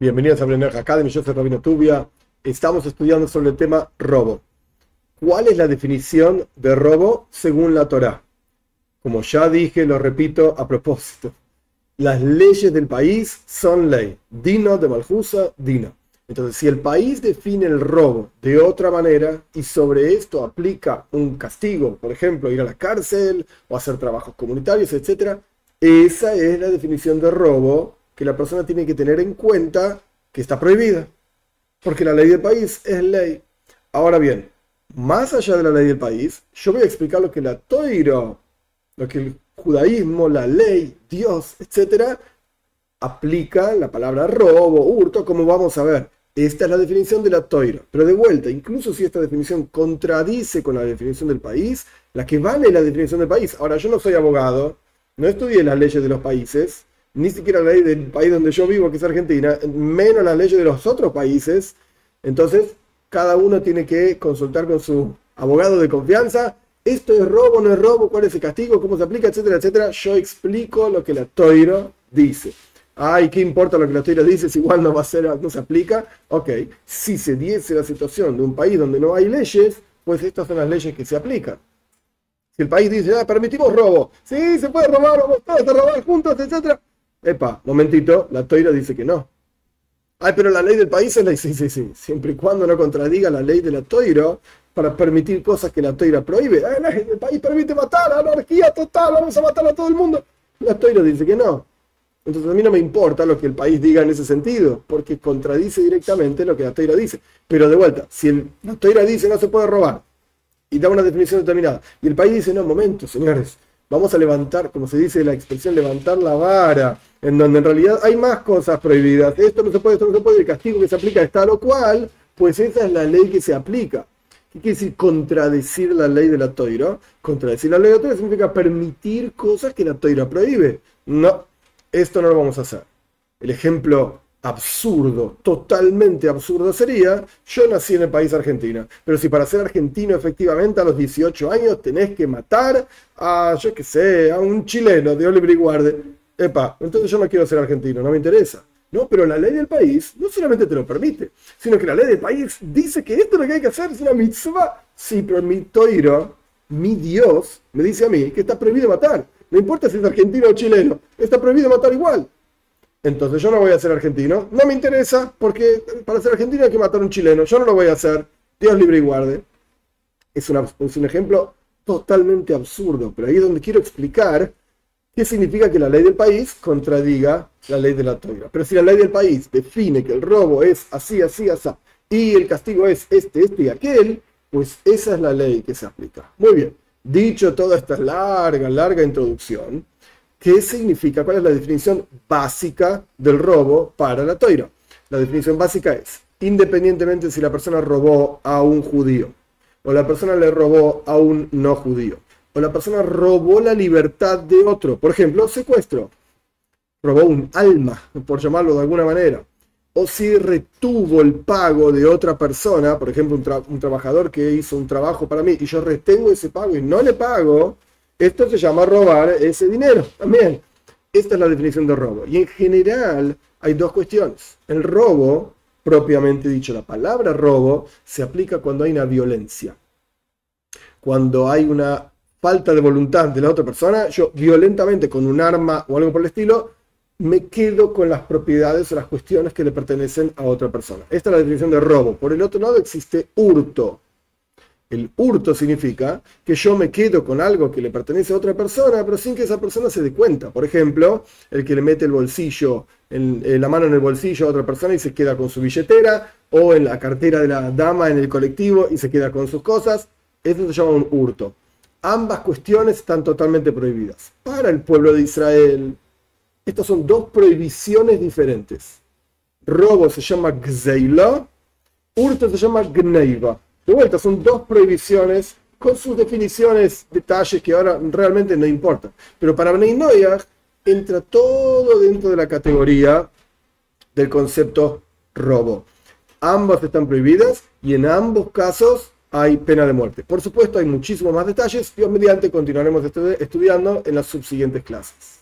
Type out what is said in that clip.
Bienvenidos a Blender Academy, yo soy Rabino Tubia. Estamos estudiando sobre el tema robo. ¿Cuál es la definición de robo según la Torá? Como ya dije, lo repito a propósito. Las leyes del país son ley. Dino de Malhusa, Dino. Entonces, si el país define el robo de otra manera y sobre esto aplica un castigo, por ejemplo, ir a la cárcel o hacer trabajos comunitarios, etc., esa es la definición de robo que la persona tiene que tener en cuenta que está prohibida. Porque la ley del país es ley. Ahora bien, más allá de la ley del país, yo voy a explicar lo que la toiro, lo que el judaísmo, la ley, Dios, etc., aplica la palabra robo, hurto, como vamos a ver. Esta es la definición de la toira. Pero de vuelta, incluso si esta definición contradice con la definición del país, la que vale la definición del país. Ahora, yo no soy abogado, no estudié las leyes de los países, ni siquiera la ley del país donde yo vivo, que es Argentina, menos las leyes de los otros países. Entonces, cada uno tiene que consultar con su abogado de confianza. Esto es robo, no es robo, cuál es el castigo, cómo se aplica, etcétera, etcétera. Yo explico lo que la Toiro dice. Ay, ¿qué importa lo que la Toiro dice si igual no va a ser, no se aplica? Ok, si se diese la situación de un país donde no hay leyes, pues estas son las leyes que se aplican. Si el país dice, ah, permitimos robo, sí, se puede robar, vamos todos a robar juntos, etcétera Epa, momentito, la toira dice que no. Ay, pero la ley del país es la... Sí, sí, sí. Siempre y cuando no contradiga la ley de la toira para permitir cosas que la toira prohíbe. Ay, el país permite matar, anarquía total, vamos a matar a todo el mundo. La toira dice que no. Entonces a mí no me importa lo que el país diga en ese sentido, porque contradice directamente lo que la toira dice. Pero de vuelta, si la toira dice no se puede robar y da una definición determinada, y el país dice no, momento, señores, vamos a levantar, como se dice la expresión, levantar la vara, en donde en realidad hay más cosas prohibidas. Esto no se puede, esto no se puede, el castigo que se aplica está lo cual, pues esa es la ley que se aplica. ¿Qué quiere decir contradecir la ley de la toira? Contradecir la ley de la toira significa permitir cosas que la toira prohíbe. No, esto no lo vamos a hacer. El ejemplo absurdo, totalmente absurdo sería, yo nací en el país Argentina, pero si para ser argentino efectivamente a los 18 años tenés que matar a, yo qué sé, a un chileno de Oliver y Guarde, epa, entonces yo no quiero ser argentino, no me interesa. No, pero la ley del país no solamente te lo permite, sino que la ley del país dice que esto es lo que hay que hacer, es una mitzvah. Sí, pero mi toiro, mi Dios, me dice a mí que está prohibido matar. No importa si es argentino o chileno, está prohibido matar igual. Entonces yo no voy a ser argentino. No me interesa porque para ser argentino hay que matar a un chileno. Yo no lo voy a hacer. Dios libre y guarde. Es, es un ejemplo totalmente absurdo, pero ahí es donde quiero explicar qué significa que la ley del país contradiga la ley de la toira. Pero si la ley del país define que el robo es así, así, así, y el castigo es este, este y aquel, pues esa es la ley que se aplica. Muy bien. Dicho toda esta larga, larga introducción, ¿Qué significa? ¿Cuál es la definición básica del robo para la toira? La definición básica es, independientemente si la persona robó a un judío, o la persona le robó a un no judío, o la persona robó la libertad de otro, por ejemplo, secuestro, robó un alma, por llamarlo de alguna manera, o si retuvo el pago de otra persona, por ejemplo, un, trabajador que hizo un trabajo para mí y yo retengo ese pago y no le pago, esto se llama robar ese dinero también. Esta es la definición de robo. Y en general hay dos cuestiones. El robo, propiamente dicho, la palabra robo, se aplica cuando hay una violencia. Cuando hay una falta de voluntad de la otra persona, yo violentamente con un arma o algo por el estilo, me quedo con las propiedades o las cuestiones que le pertenecen a otra persona. Esta es la definición de robo. Por el otro lado existe hurto. El hurto significa que yo me quedo con algo que le pertenece a otra persona, pero sin que esa persona se dé cuenta. Por ejemplo, el que le mete el bolsillo, eh, la mano en el bolsillo a otra persona y se queda con su billetera, o en la cartera de la dama en el colectivo y se queda con sus cosas. Eso se llama un hurto. Ambas cuestiones están totalmente prohibidas. Para el pueblo de Israel, estas son dos prohibiciones diferentes. Robo se llama gzeila, hurto se llama gneiva. De vuelta, son dos prohibiciones con sus definiciones, detalles que ahora realmente no importan. Pero para Bnei Noyag entra todo dentro de la categoría del concepto robo. Ambas están prohibidas y en ambos casos hay pena de muerte. Por supuesto, hay muchísimos más detalles y mediante continuaremos estudiando en las subsiguientes clases.